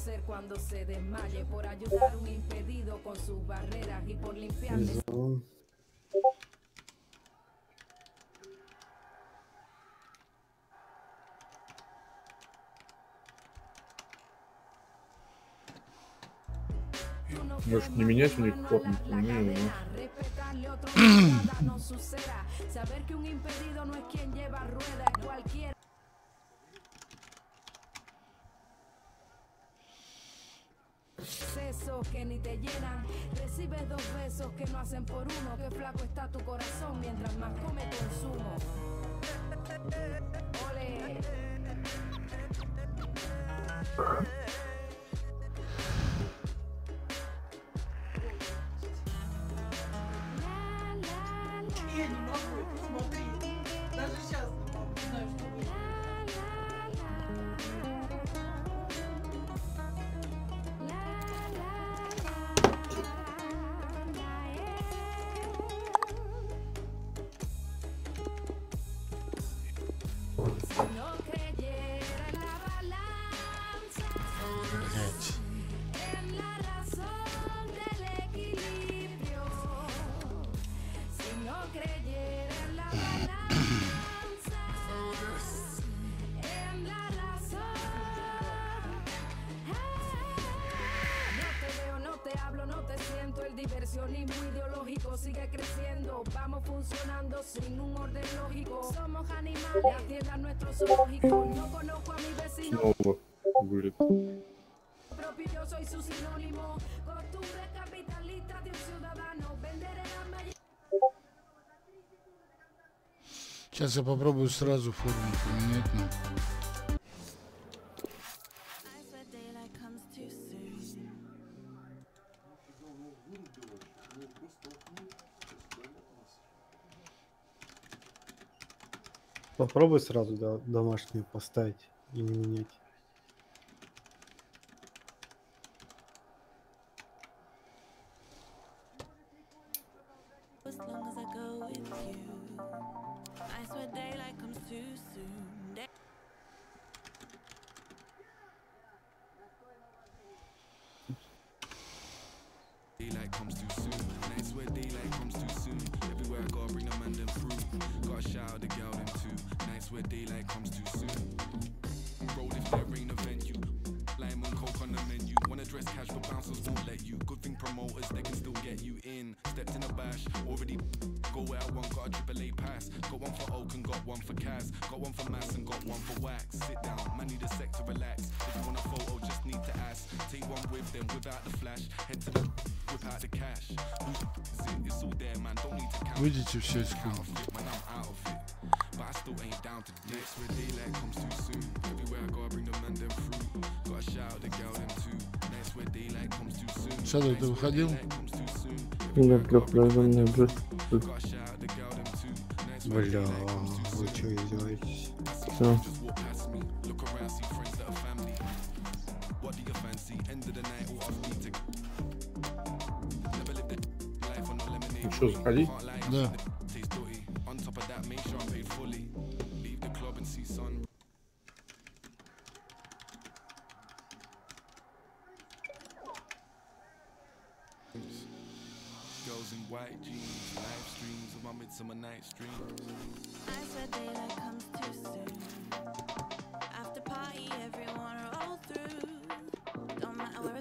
ser cuando se desmaye, por ayudar a un impedido con sus barreras y por limpiarle Везу. Может, не менять у них форму? la Не, ну. cadena, respetarle otro nada no suceda, saber que un impedido no es quien lleva rueda, es cualquiera. Besos que ni te llenan, recibes dos besos que no hacen por uno, que flaco está tu corazón mientras más come consumo. Ole. ideológico sigue creciendo. Vamos funcionando sin un orden lógico. Somos animales, atiendan nuestro zoológico. No conozco a mi vecino Снова вылет. propio, yo soy su sinónimo. Costumbres capitalistas de un ciudadano. Vender en la mayor. Сейчас я попробую сразу форму поменять. ну. Попробуй сразу до- домашнюю поставить и не менять. one for Wax. Sit down, man need a sec to relax. If you want a photo, just need to ask. Take one with them without the flash. Head to the whip out the cash. Who's it? It's all there, man. Don't need to count. Выйдите все из комнаты. Counterfeit, man, I'm out of it. But I still ain't down to next where daylight comes too soon. Everywhere I gotta bring the man them through. Gotta shout out the gal them too. Next where daylight comes too soon. Shadow, ты выходил? Daylight comes too soon. Я трехразовый Бля, вы что, издеваетесь? Все. Walk past me,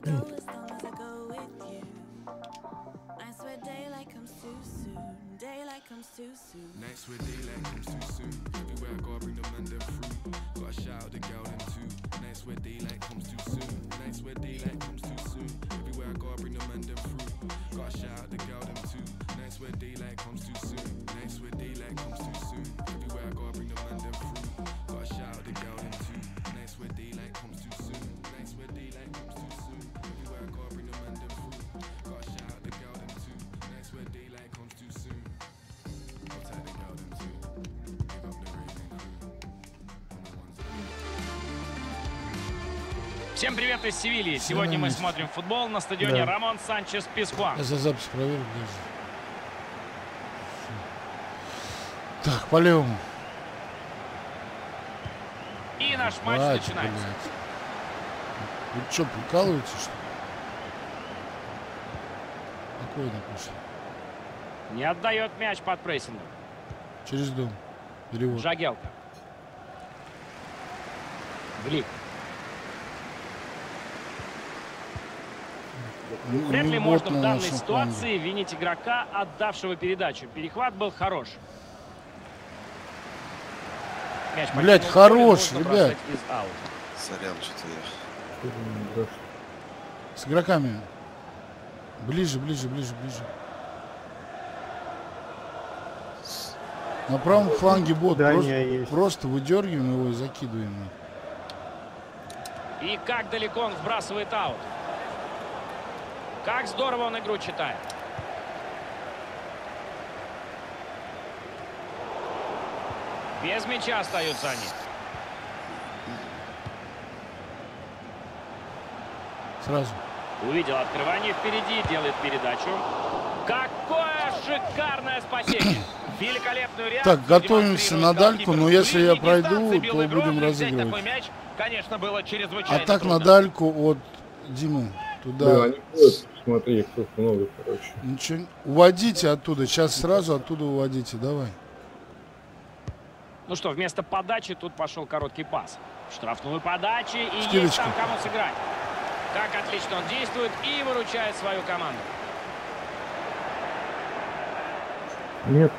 Mm. go with you. Всем привет из Севильи. Сегодня мы смотрим футбол на стадионе Да. Рамон Санчес Пискуан. Я за запись проверю даже. Так, по левому. И наш матч Хватит, начинается. блядь. Вы что, прикалываетесь, что ли? Спокойно пошли. Не отдает мяч под прессингом. Через дом. Перевод. Жагелка. Глик. Вряд ли ну, можно вот в данной ситуации винить игрока, отдавшего передачу. Перехват был хорош. Мяч покинул хорош, ребят. Сорян, что-то я... С игроками. Ближе, ближе, ближе, ближе. На правом фланге бот. Просто, есть. просто выдергиваем его и закидываем. И как далеко он сбрасывает аут. Как здорово он игру читает. Без мяча остаются они. Сразу. Увидел открывание впереди, делает передачу. Какое шикарное спасение! Великолепную реакцию Так, готовимся на дальку, но если я пройду, то будем разыгрывать. такой мяч, конечно, было А так на дальку от Димы. Да, Туда. ходят, смотри, их тут много, короче. Ничего. не- Уводите оттуда. Сейчас сразу оттуда уводите. Давай. Ну что, вместо подачи тут пошел короткий пас. Штрафную подачи и есть Скидочка. там кому сыграть. Как отлично он действует и выручает свою команду. Нет.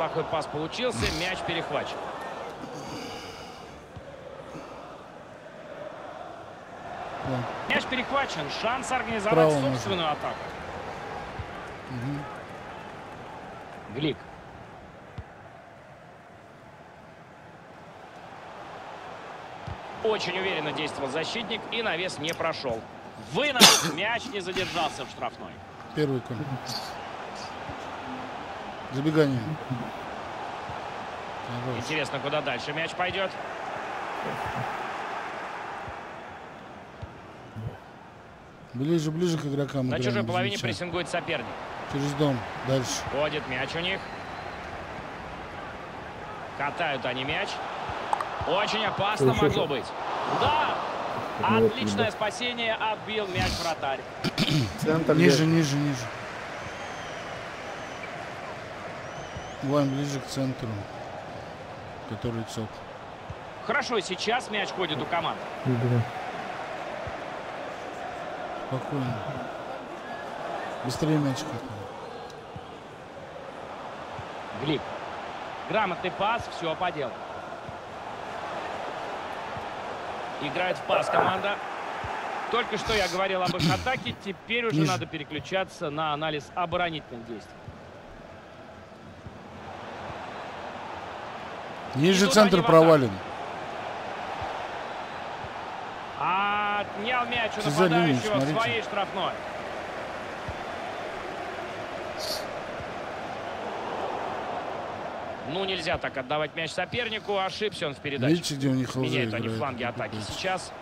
Крайне плохой пас получился, мяч перехвачен. Да. Мяч перехвачен, шанс организовать Право можно. собственную атаку. Глик. Очень уверенно действовал защитник и навес не прошел. Вынос, мяч не задержался в штрафной. Первый конь. Забегание. Интересно, куда дальше мяч пойдет. Ближе, ближе к игрокам. На чужой половине мяча. прессингует соперник. Через дом. Дальше. Ходит мяч у них. Катают они мяч. Очень опасно Хорошо. могло быть. Да! Отличное спасение. Отбил мяч вратарь. Центр Ниже, ниже, ниже. Вань, ближе к центру. Который цок. Хорошо, сейчас мяч ходит у команды. Да. Спокойно. Быстрее мяч какой. Глик. Грамотный пас, все по делу. Играет в пас команда. Только что я говорил об их атаке, теперь уже Ниже. надо переключаться на анализ оборонительных действий. Ниже тут центр провален. Отнял мяч у нападающего в своей штрафной. Ну, нельзя так отдавать мяч сопернику. Ошибся он в передаче. Видите, где у них Меняют они фланги атаки сейчас.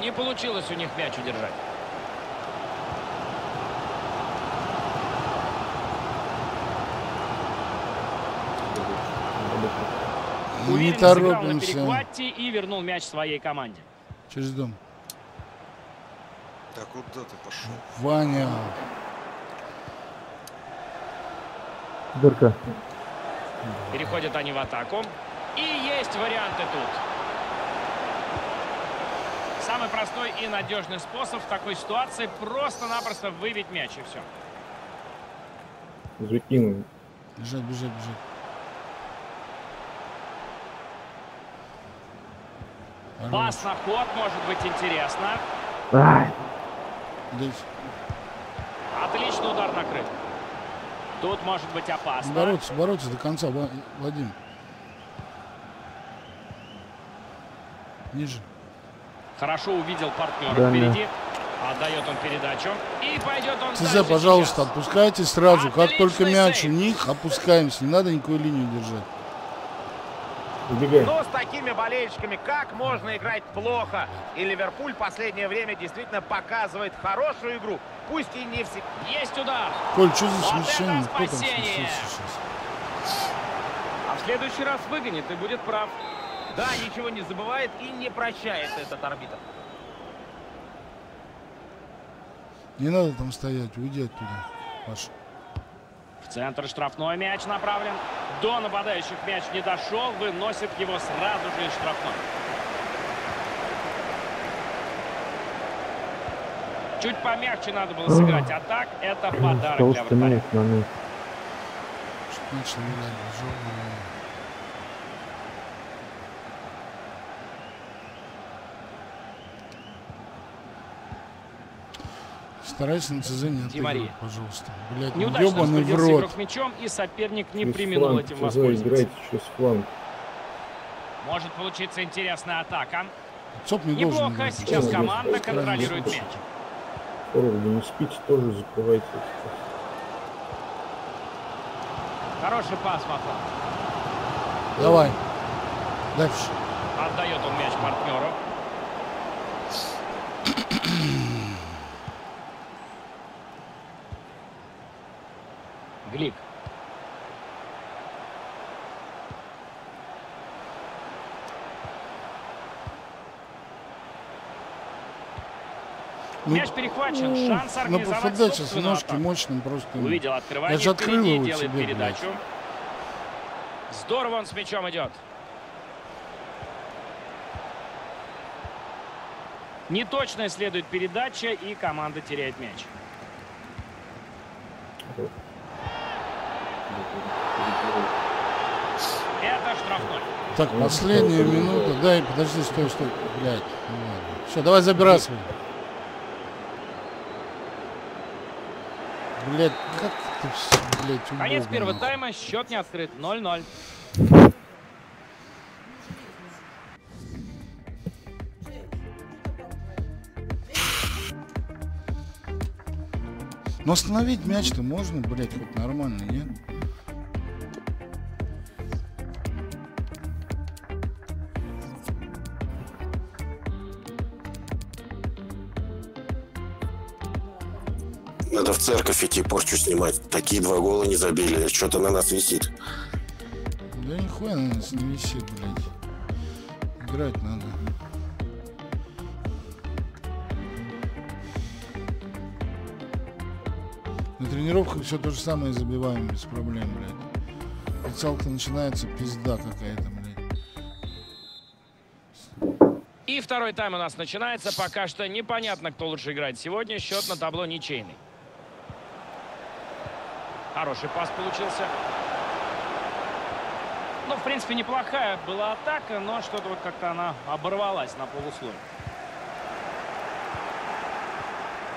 Не получилось у них мяч удержать. Уверенно на торопимся. перехвате и вернул мяч своей команде. Через дом. Так, куда ты пошел? Ваня. Дырка. Переходят они в атаку. И есть варианты тут. Самый простой и надежный способ в такой ситуации просто-напросто выбить мяч и все. Закинул. Бежать, бежать, бежать. Пас на ход может быть интересно. Ай! Отличный удар накрыт. Тут может быть опасно. Бороться, бороться до конца, Ва- Вадим. Ниже. Хорошо увидел партнера Да, впереди. Отдает он передачу. И пойдет он ЦЗ, пожалуйста, сейчас. отпускайте сразу. Как Отличный только мяч сейв. у них, опускаемся. Не надо никакую линию держать. Убегай. Но с такими болельщиками как можно играть плохо? И Ливерпуль в последнее время действительно показывает хорошую игру. Пусть и не все. Есть удар. Коль, что за Вот смещение? Кто там сейчас? А в следующий раз выгонит и будет прав. Да, ничего не забывает и не прощает этот арбитр. Не надо там стоять, уйди оттуда, Паша. В центр штрафной мяч направлен. До нападающих мяч не дошел, выносит его сразу же из штрафной. Чуть помягче надо было сыграть, а так это подарок для вратаря. установить момент. Что начал играть, жёлтый. Старайся на ЦЗ не отыгрывать, пожалуйста. Блять, Неудачно ебаный в распорядился игрок рот. мячом, и соперник не применил этим ЦЗ воспользоваться. играйте через фланг. Может получиться интересная атака. ЦОП не должен Неплохо. играть. Сейчас команда контролирует мяч. Форварды не спите, тоже закрывайте. Хороший пас, Махон. Давай. Дальше. Отдает он мяч партнеру. Глик. Ну, Мяч перехвачен. Шанс На организовать сейчас собственную ножки атаку. мощным просто. Увидел открывание Я же открыл впереди, его делает тебе, передачу. Здорово он с мячом идет. Неточная следует передача, и команда теряет мяч. Это штрафной. Так, последняя минута. Дай, подожди, стой, стой. Блядь. Все, давай забрасывай. Блядь, как ты все, блядь, Конец убого, первого нахуй. тайма, счет не открыт. 0-0. Но остановить мяч-то можно, блядь, хоть нормально, нет? Надо в церковь идти, порчу снимать. Такие два гола не забили. Что-то на нас висит. Да нихуя на нас не висит, блядь. Играть надо. На тренировках все то же самое забиваем без проблем, блядь. Прицелка начинается, пизда какая-то, блядь. И второй тайм у нас начинается. Пока что непонятно, кто лучше играет сегодня. Счет на табло ничейный. Хороший пас получился. Ну, в принципе, неплохая была атака, но что-то вот как-то она оборвалась на полусловие.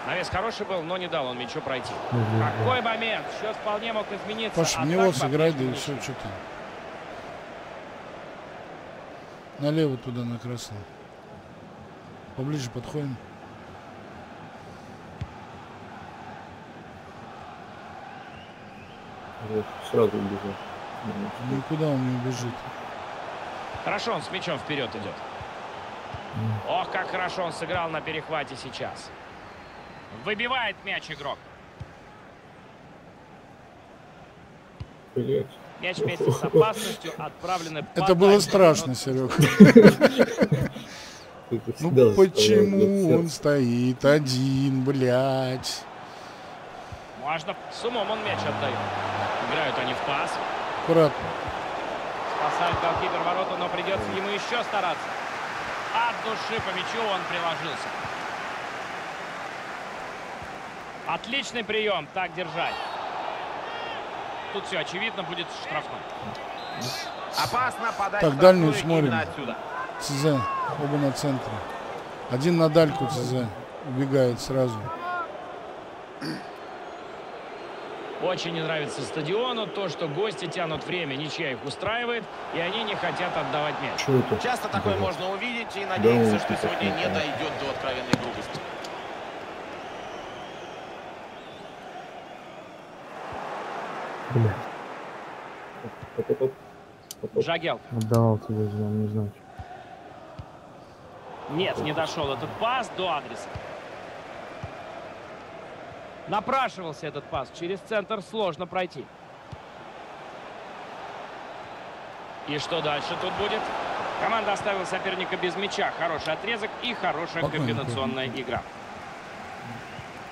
Навес хороший был, но не дал он мячу пройти. Какой момент! Счет вполне мог измениться. Паша, А в так него сыграй, да и все, что ты. Налево туда, на красный. Поближе подходим. Вот, сразу убежал. Никуда он не убежит. Хорошо, он с мячом вперед идет. Ох, как хорошо он сыграл на перехвате сейчас. Выбивает мяч игрок. Блять. Мяч вместе с опасностью отправлены Это было страшно, Серега. Ну почему он стоит один, блядь? Можно. С умом он мяч отдает. Играют они в пас. Аккуратно. Спасает голкипер ворота, но придется ему еще стараться. От души по мячу он приложился. Отличный прием. Так держать. Тут все очевидно, будет штрафной. Опасно подать Так, дальнюю смотрим. ЦЗ, оба на центре. Один на дальку ЦЗ. Убегает сразу. Очень не нравится стадиону то, что гости тянут время, ничья их устраивает, и они не хотят отдавать мяч. Что это? Часто такое Да. можно увидеть и Да, надеяться, вот что это сегодня не дойдет до откровенной грубости. Джагел. Отдавал тебе, не знаю. Нет, не дошел этот пас до адреса. Напрашивался этот пас. Через центр сложно пройти. И что дальше тут будет? Команда оставила соперника без мяча. Хороший отрезок и хорошая Спокойно, комбинационная игра.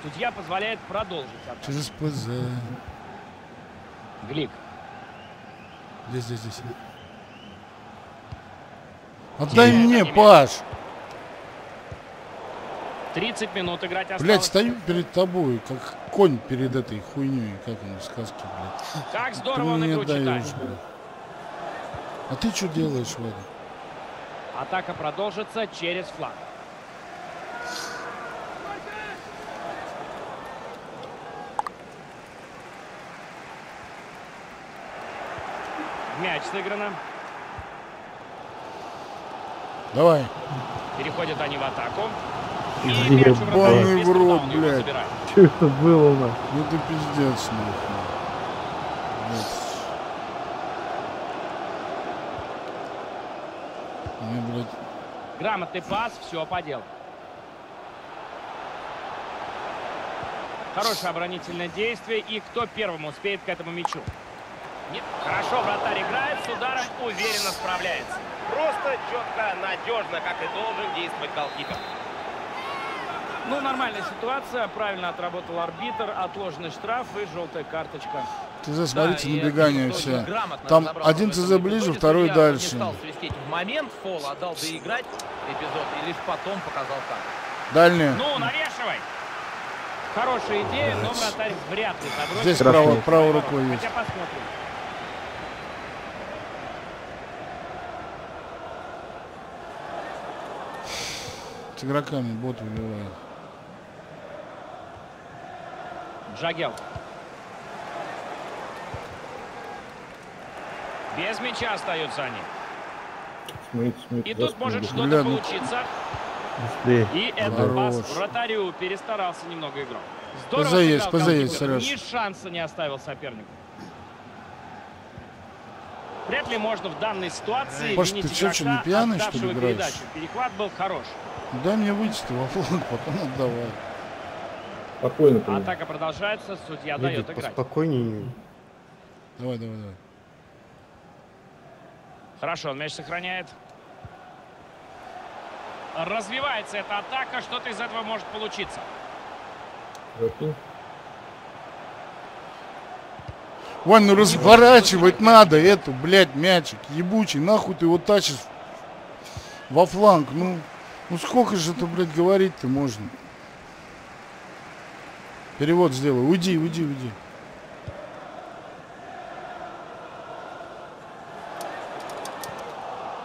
Судья позволяет продолжить атаку. Через ПЗ. Глик. Здесь, здесь, здесь. Отдай мне, Паш! 30 минут играть осталось. Блять, стою перед тобой, как конь перед этой хуйней, как он в сказке, блядь. Как Ты здорово он мне игру читает. блядь. А ты что делаешь, Вадик? Атака продолжится через фланг. Мяч сыграно. Давай. Переходят они в атаку. Ебаный в рот, блядь. Что это было у нас? Ну ты пиздец, нахуй. Мне, блядь, Грамотный пас, все по делу. Хорошее оборонительное действие. И кто первым успеет к этому мячу? Нет. Хорошо вратарь играет, с ударом уверенно справляется. Просто четко, надежно, как и должен действовать голкипер. Ну, нормальная ситуация. Правильно отработал арбитр. Отложенный штраф и желтая карточка. ТЗ, смотрите, и набегание все. Там один ТЗ ближе, второй дальше. Не стал свистеть в момент фола, отдал доиграть эпизод и лишь потом показал как. Дальняя. Ну, навешивай. Хорошая идея, но вратарь вряд ли забросит. Здесь право, правой рукой есть. Хотя посмотрим. С игроками бот выбивает. Джагел. Без мяча остаются они. Смотрите, смотрите. И тут может что-то получиться. Быстрее. И этот пас вратарю перестарался немного игрок. Здорово ПЗ есть, сыграл ПЗ есть, голкипер. Сереж. Ни шанса не оставил сопернику. Вряд ли можно в данной ситуации Паш, винить ты чё, чё, не игрока, пьяный, что ли, играешь? передачу. Перехват был хорош. Дай мне выйти во фланг, потом отдавай. Спокойно, прям. Атака продолжается, судья дает Эдик, играть. поспокойнее. Давай, давай, давай. Хорошо, он мяч сохраняет. Развивается эта атака, что-то из этого может получиться. Закинь. Вань, ну разворачивать надо эту, блядь, мячик ебучий. Нахуй ты его тащишь во фланг. Ну, ну сколько же это, блядь, говорить-то можно? Перевод сделай. Уйди, уйди, уйди.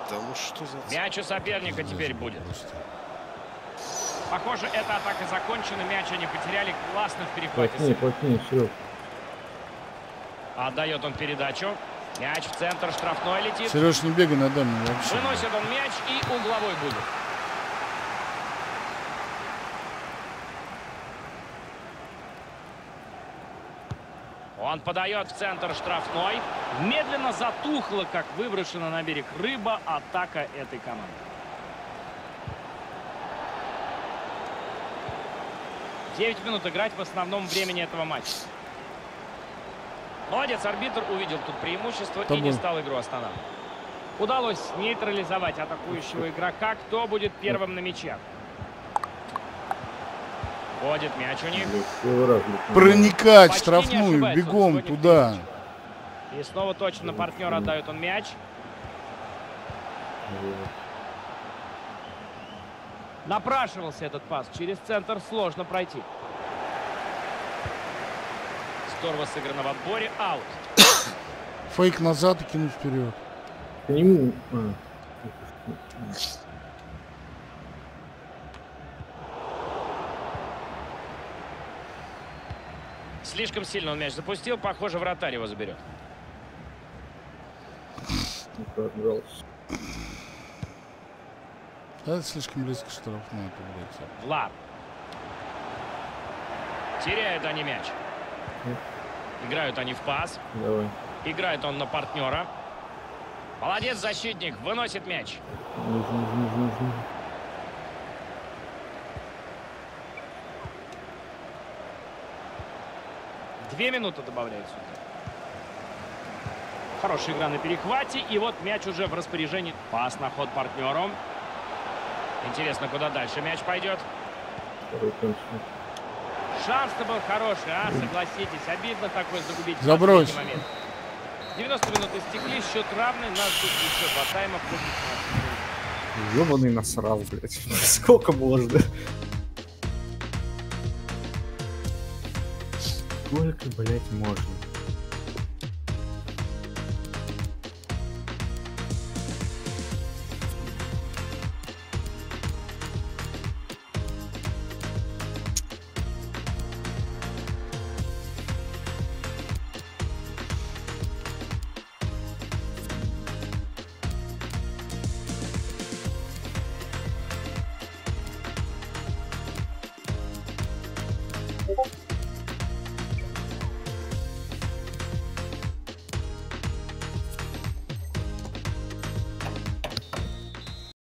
Да ну что за... Мяч у соперника теперь будет. Просто. Похоже, эта атака закончена. Мяч они потеряли. Классно в перехвате. Плотнее, плотнее, Серег. Отдает он передачу. Мяч в центр, штрафной летит. Сереж, не бегай на вообще. Выносит он мяч и угловой будет. Он подает в центр штрафной. Медленно затухла, как выброшена на берег рыба, атака этой команды. Девять минут играть в основном времени этого матча. Молодец, арбитр увидел тут преимущество и Тобой. не стал игру останавливать. Удалось нейтрализовать атакующего игрока. Кто будет первым на мяче? Ходит мяч у них. Проникать Почти штрафную, бегом туда. И снова точно на партнера отдает он мяч. Напрашивался этот пас. Через центр сложно пройти. Здорово сыграно в отборе. Аут. Фейк назад и кинуть вперед. К нему... Слишком сильно он мяч запустил. Похоже, вратарь его заберет. это слишком близко штрафной, это, блядь. Влад. Теряют они мяч. Играют они в пас. Давай. Играет он на партнера. Молодец, защитник, выносит мяч. Ниже, ниже, ниже, ниже, ниже. Две минуты добавляется. Хорошая игра на перехвате. И вот мяч уже в распоряжении. Пас на ход партнеру. Интересно, куда дальше мяч пойдет. Шанс-то был хороший, а? Согласитесь. Обидно такой загубить Забрось. момент. 90 минут истекли, счет равный. Нас тут еще два тайма. Ёбаный насрал, блядь. Сколько можно? Сколько, блядь, можно?